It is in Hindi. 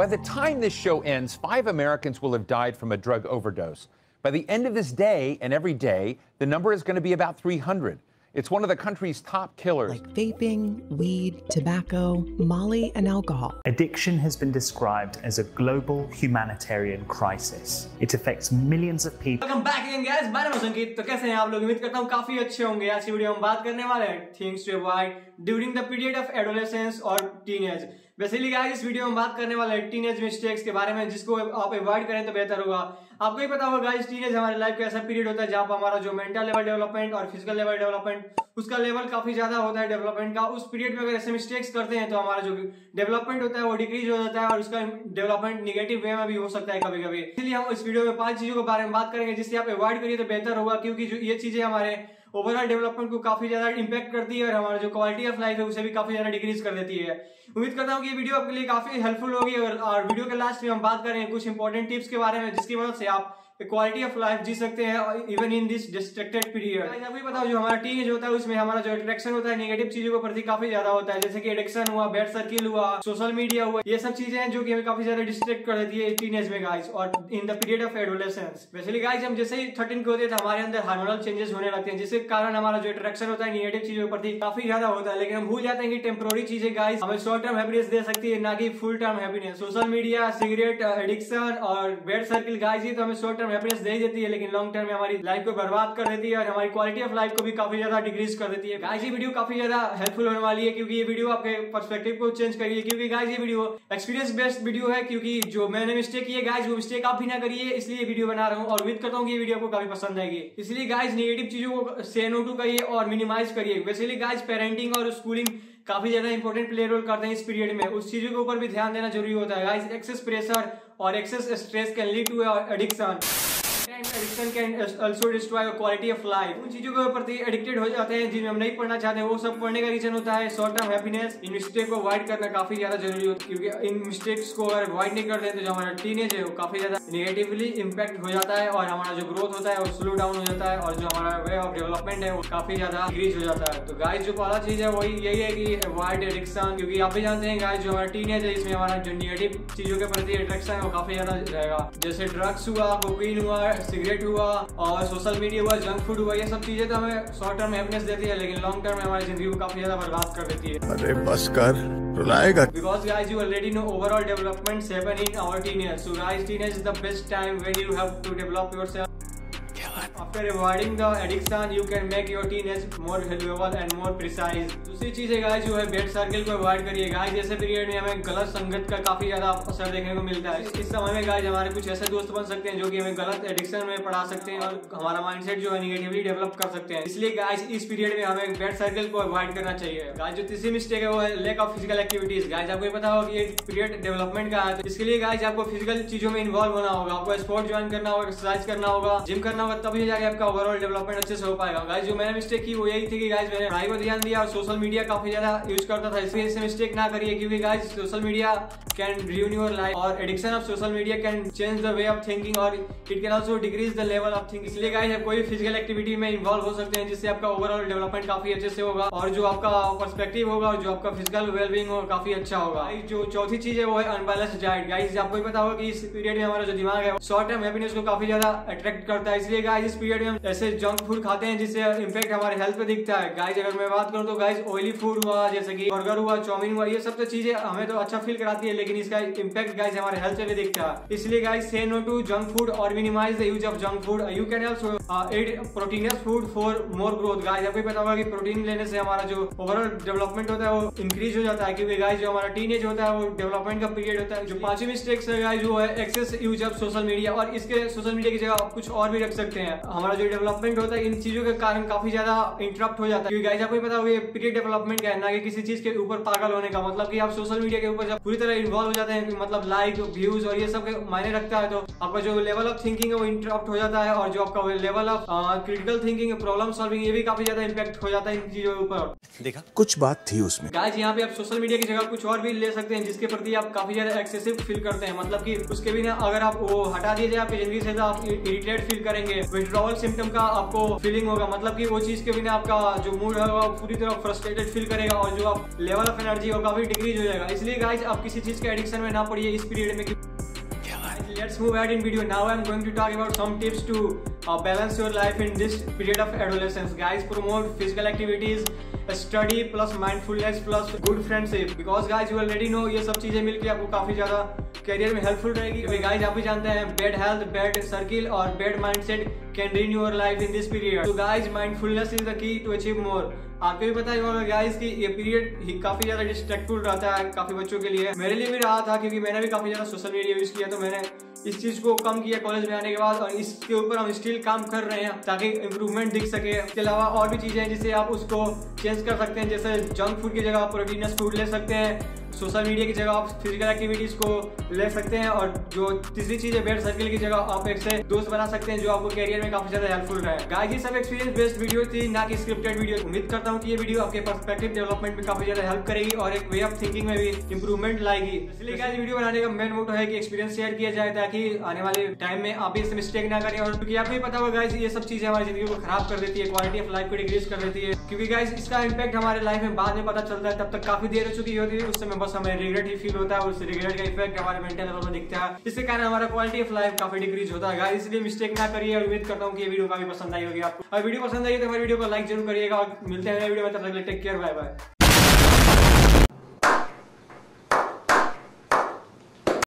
By the time this show ends, five Americans will have died from a drug overdose. By the end of this day and every day, the number is going to be about 300. It's one of the country's top killers. Like vaping, weed, tobacco, Molly, and alcohol. Addiction has been described as a global humanitarian crisis. It affects millions of people. Welcome back again guys, मैं नाम संगीत तो कैसे हैं आप लोग उम्मीद करता हूँ काफी अच्छे होंगे आज की वीडियो में बात करने वाले हैं things to avoid during the period of adolescence और टीनेज Basically guys इस वीडियो में बात करने वाले हैं टीनेज मिस्टेक्स के बारे में, जिसको आप अवॉइड करें तो बेहतर होगा। आपको ही पता होगा गाइस टीनेज हमारे लाइफ का ऐसा पीरियड होता है जहाँ पर हमारा जो मेंटल लेवल डेवलपमेंट और फ़िज़िकल लेवल डेवलपमेंट उसका लेवल काफ़ी ज़्यादा होता है डेवलपमेंट का। उस पीरियड में अगर ऐसे मिस्टेक्स करते हैं तो हमारा जो डेवलपमेंट होता है, वो डिक्रीज हो जाता है और उसका डेवलपमेंट निगेटिव वे में भी हो सकता है कभी कभी इसलिए हम इस वीडियो में पाँच चीज़ों के बारे में बात करेंगे, जिससे आप अवॉइड करिए तो बेहतर होगा, क्योंकि जो ये चीज़ें हमारे ओवरऑल डेवलपमेंट को काफ़ी ज़्यादा इंपैक्ट करती है और हमारा जो क्वालिटी ऑफ़ लाइफ है, उसे भी काफ़ी ज़्यादा डिक्रीज कर देती है। उम्मीद करता हूँ कि ये वीडियो आपके लिए काफ़ी हेल्पफुल होगी और वीडियो के लास्ट में हम बात करें कुछ इंपॉर्टेंट टिप्स के बारे में, जिसकी मदद से आप क्वालिटी ऑफ़ लाइफ जी सकते हैं even in this distracted period आपको बताओ जो हमारा टीन होता है उसमें हमारा जो अट्रैक्शन होता है नेगेटिव चीज़ों के प्रति काफ़ी ज़्यादा होता है। जैसे कि एडिक्शन हुआ बेड सर्किल हुआ सोशल मीडिया हुआ ये सब चीज़ें हैं जो कि हमें काफ़ी ज़्यादा डिस्ट्रेक्ट कर देती है टीनेज में गाइस और in the period of adolescence basically guys हम जैसे ही थर्टीन के होते हैं तो हमारे अंदर हार्मोनल चेंजेस होने लगते हैं जिसके कारण हमारा जो अट्रैक्शन होता है नेगेटिव चीज़ों के प्रति काफ़ी ज़्यादा होता है। लेकिन हम भूल जाते हैं कि टेम्पोरी चीज़ें गाइस हमें शॉर्ट टर्म हैप्पीनेस दे सकती है ना कि full term happiness social media cigarette addiction और बेड सर्किल गाइस ही तो हमें शॉर्ट टर्म हैप्पीनेस दे देती है, लेकिन लॉन्ग टर्म में हमारी लाइफ को बर्बाद कर देती है और हमारी क्वालिटी ऑफ़ लाइफ को भी काफ़ी ज़्यादा डिक्रीज कर देती है। गाइस ये वीडियो काफ़ी ज़्यादा हेल्पफुल होने वाली है क्योंकि ये वीडियो आपके पर्सपेक्टिव को चेंज करिए। क्योंकि गाइस ये वीडियो एक्सपीरियंस बेस्ड वीडियो है क्योंकि जो मैंने मिस्टेक की है गाइस वो मिस्टेक आप भी ना करिए। इसलिए वीडियो बना रहा हूँ और उम्मीद करता हूँ कि वीडियो आपको काफ़ी पसंद आएगी। इसलिए गाइस निगेटिव चीज़ों को से नो टू करिए और मिनिमाइज करिए। वैसे गाइस पेरेंटिंग और स्कूलिंग काफ़ी ज़्यादा इंपॉर्टेंट प्ले रोल करते हैं इस पीरियड में। उस चीज़ों के ऊपर भी ध्यान देना ज़रूरी होता है। गाइस एक्सेस प्रेशर और excess stress can lead to addiction addiction quality of life उन चीज़ों के प्रति एडिक्टेड हो जाते हैं, जिन्हें हम नहीं पढ़ना चाहते, वो सब पढ़ने का रीजन होता है। Short term happiness in mistake को अवॉइड करना काफ़ी ज़्यादा ज़रूरी होता है, क्योंकि इन मिस्टेक्स को अगर अवॉइड नहीं करते तो जो हमारा टीनेज है, वो काफ़ी ज़्यादा निगेटिवली इम्पैक्ट हो जाता है, और हमारा जो ग्रोथ होता है, वो स्लो डाउन हो जाता है, और जो हमारा वे ऑफ़ डेवलपमेंट है, वो काफ़ी ज़्यादा इंक्रीज हो जाता है। तो गाइस जो पहला चीज़ है, वही यही है कि अवॉइड एडिक्शन क्योंकि आप भी जानते हैं गाइस जो हमारा टीनेज है, इसमें हमारा जो निगेटिव चीज़ों के प्रति अट्रैक्शन है, वो काफ़ी ज़्यादा रहेगा। जैसे ड्रग्स हुआ कोकीन हुआ सिगरेट हुआ और सोशल मीडिया हुआ जंक फ़ूड हुआ ये सब चीज़ें तो हमें शॉर्ट टर्म हैप्पीनेस देती है लेकिन लॉन्ग टर्म में हमारी ज़िंदगी को काफ़ी ज़्यादा बर्बाद कर देती है। अरे बस कर best time when you have to develop yourself After avoiding the addiction, you can make your teenage more valuable and more precise. दूसरी चीज़ है गाइस जो है बेड सर्किल को अवॉइड करिए। गाइस जैसे पीरियड में हमें गलत संगत का काफ़ी ज़्यादा असर देखने को मिलता है। इस समय में गाइस हमारे कुछ ऐसे दोस्त बन सकते हैं जो कि हमें गलत एडिक्शन में पढ़ा सकते हैं और हमारा माइंडसेट जो है निगेटिवली डेवलप कर सकते हैं। इसलिए गाइस इस पीरियड में हमें बेड सर्किल को अवॉइड करना चाहिए। गाइस जो तीसरी मिस्टेक है वो है lack of physical activities guys आपको ये पता होगा कि ये पीरियड डेवलपमेंट का है। तो इसके लिए गाइस आपको फ़िज़िकल चीज़ों में इन्वॉल्व होना होगा। आपको स्पोर्ट ज्वाइन करना होगा एक्सरसाइज करना होगा जिम करना होगा तभी जाके आपका ओवरऑल डेवलपमेंट अच्छे से हो पाएगा। गाइस जो मैंने मिस्टेक की वो यही थी कि गाइस मैंने पढ़ाई को ध्यान दिया और सोशल मीडिया काफ़ी ज़्यादा यूज़ करता था, इसलिए मिस्टेक ना करिए क्योंकि guys social media can ruin your life और addiction of social media can change the way of thinking और it can also decrease the level of thinking इसलिए गाइस आप कोई फ़िज़िकल एक्टिविटी में इन्वॉल्व हो सकते हैं जिससे आपका ओवरऑल डेवलपमेंट काफ़ी अच्छे से होगा और जो आपका पर्सपेक्टिव होगा और जो आपका फ़िज़िकल वेलबींग होगा काफ़ी अच्छा होगा। जो चौथी चीज़ है वो है अनबैलेंस डाइट गाइस आपको पता होगा कि इस पीरियड में हमारा जो दिमाग है शॉर्ट टर्म हैप्पीनेस को काफ़ी ज़्यादा अट्रैक्ट करता है। इसलिए गाइस इस पीरियड में हम ऐसे जंक फ़ूड खाते हैं जिससे इम्पैक्ट हमारे हेल्थ पे दिखता है। गाइस अगर मैं बात करूँ तो गाइस ऑयली फ़ूड हुआ जैसे कि बर्गर हुआ चाउमीन हुआ ये सब तो चीज़ें हमें तो अच्छा फील कराती है लेकिन इसका इम्पैक्ट गाइस हमारे हेल्थ पे भी दिखता है। इसलिए guys say no to junk food और minimise the use of junk food you can also add proteinous food for more growth guys आपको पता होगा कि प्रोटीन लेने से हमारा जो ओवरऑल डेवलपमेंट होता है वो इंक्रीज हो जाता है क्योंकि गाइस जो हमारा टीनेज होता है वो डेवलपमेंट का पीरियड होता है। जो पांचवी मिस्टेक्स है गाइस वो है excess use of social media और इसके सोशल मीडिया की जगह आप कुछ और भी रख सकते हैं। हमारा जो डेवलपमेंट होता है इन चीज़ों के कारण काफ़ी ज़्यादा इंटरप्ट हो जाता है। क्योंकि आपको पता होगा ये पीरियड डेवलपमेंट का है ना कि किसी चीज़ के ऊपर पागल होने का मतलब कि आप सोशल मीडिया के ऊपर जब पूरी तरह इन्वॉल्व हो जाते हैं मतलब लाइक व्यूज़ और ये सब मायने रखता है तो आपका जो लेवल ऑफ़ थिंकिंग है वो इंटरप्ट हो जाता है और जो आपका level of critical thinking problem solving ये भी काफ़ी ज़्यादा इम्पैक्ट हो जाता है इन चीज़ों के ऊपर। देखा? कुछ बात थी उसमें। गाइस यहाँ पे आप सोशल मीडिया की जगह कुछ और भी ले सकते हैं जिसके प्रति आप काफ़ी ज़्यादा एक्सेसिव फील करते हैं। मतलब कि उसके बिना अगर आप वो हटा दिए जाए आपकी ज़िंदगी से तो आप इरिटेट फील करेंगे विड्रॉल डबल सिम्टम का आपको फीलिंग होगा मतलब कि वो चीज़ के बिना आपका जो मूड होगा पूरी तरह फ्रस्ट्रेटेड फील करेगा और जो आप लेवल ऑफ़ एनर्जी होगा भी डिक्रीज हो जाएगा इसलिए गाइज़ आप किसी चीज़ के एडिक्शन में ना पड़िए इस पीरियड में let's move ahead in video now i'm going to talk about some tips to uh, balance your life in this period of adolescence guys promote physical activities study plus mindfulness plus good friendship because guys you already know ये सब चीज़ें मिलके आपको काफ़ी ज़्यादा करियर में हेल्पफुल रहेगी। क्योंकि गाइस आप भी जानते हैं बेड हेल्थ बेड सर्किल और bad mindset can ruin your life in this period तो guys mindfulness is the key to achieve more आपको भी पता होगा गाइस कि ये पीरियड ही काफ़ी ज़्यादा डिस्ट्रैक्टफुल रहता है काफ़ी बच्चों के लिए। मेरे लिए भी रहा था क्योंकि मैंने भी काफ़ी ज़्यादा सोशल मीडिया यूज़ किया तो मैंने इस चीज़ को कम किया कॉलेज में आने के बाद और इसके ऊपर हम स्टिल काम कर रहे हैं ताकि इम्प्रूवमेंट दिख सके। इसके अलावा और भी चीज़ें हैं जिससे आप उसको चेंज कर सकते हैं जैसे जंक फ़ूड की जगह आप प्रोटीनस फ़ूड ले सकते हैं सोशल मीडिया की जगह आप फ़िज़िकल एक्टिविटीज़ को ले सकते हैं और जो तीसरी चीज़ है बेड सर्किल की जगह आप एक से दोस्त बना सकते हैं जो आपको करियर में काफ़ी ज़्यादा हेल्पफुल रहे। गाइस ये सब एक्सपीरियंस बेस्ड वीडियो थी, ना कि स्क्रिप्टेड वीडियो उम्मीद करता हूँ कि ये वीडियो आपके पर्सपेक्टिव डेवलपमेंट में काफ़ी ज़्यादा हेल्प करेगी और एक वे ऑफ़ थिंकिंग में भी इंप्रूवमेंट लाएगी। इसलिए गाइस वीडियो बनाने का मेन मोटो है कि एक्सपीरियंस शेयर किया जाए ताकि आने वाले टाइम में आप इस मिस्टेक ना करें। और क्योंकि आपको पता होगा ये सब चीज़ें हमारी ज़िंदगी को खराब कर देती है क्वालिटी ऑफ़ लाइफ को डिक्रीज कर देती है। क्योंकि गाइस इसका इम्पैक्ट हमारे लाइफ में बाद में पता चलता है, तब तक काफ़ी देर हो चुकी होती है, उस समय बस हमें रिग्रेट ही फील होता है, उस रिग्रेट का इफ़ेक्ट हमारे मेंटल लेवल में दिखता है। इसके कारण हमारा क्वालिटी ऑफ़ लाइफ काफ़ी डिक्रीज होता है इसलिए मिस्टेक ना करिए उम्मीद करता हूँ कि वीडियो काफ़ी पसंद आई होगी आपको। और वीडियो पसंद आई तो हमारे वीडियो को लाइक ज़रूर करिएगा और मिलते हैं वीडियो में, तब तक टेक केयर बाय बाय